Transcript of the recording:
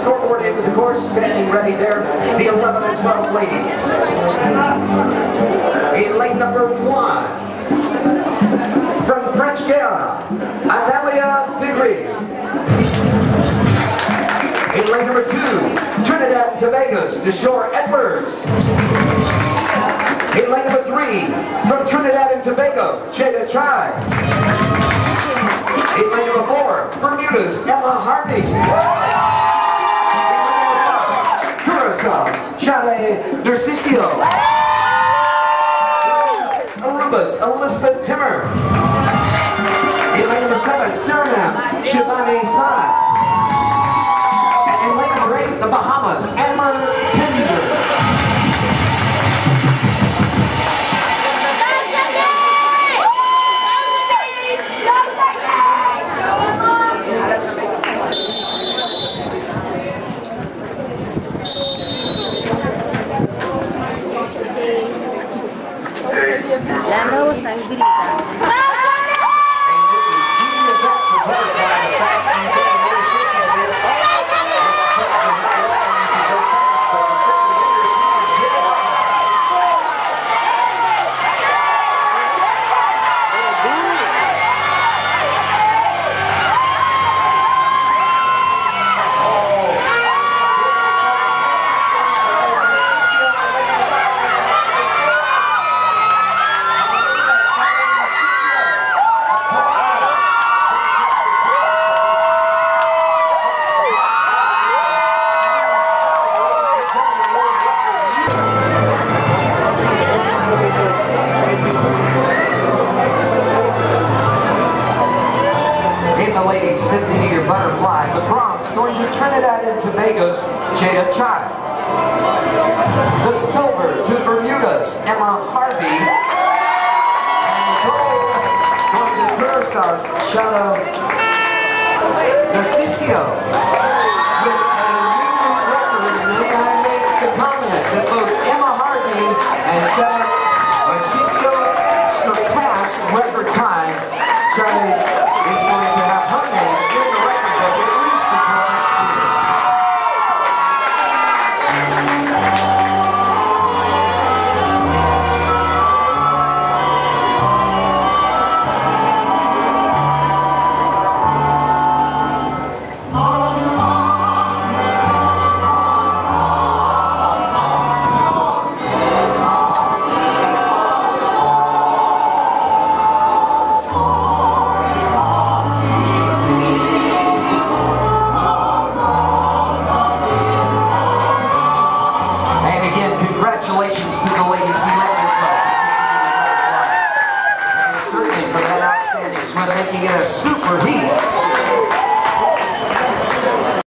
scoreboard into the course, standing ready there, the 11 and 12 ladies. In lane number one, from French Guiana, Analia Bigri. In lane number two, Trinidad and Tobago's DeShore Edwards. In lane number three, from Trinidad and Tobago, Jada Chai. In lane number four, Bermuda's Emma Harvey. Chade Nercisio. Aruba's Elizabeth Timmer. In number seven, Suriname, Shivani Sai. And in lane number eight, the Bahamas, sangue é brilha. In the ladies 50 meter butterfly, the going to Trinidad and Tobago's Jada Chai. The silver to Bermuda's Emma Harvey. And gold to Chade Nercisio. how to make you get a super heat.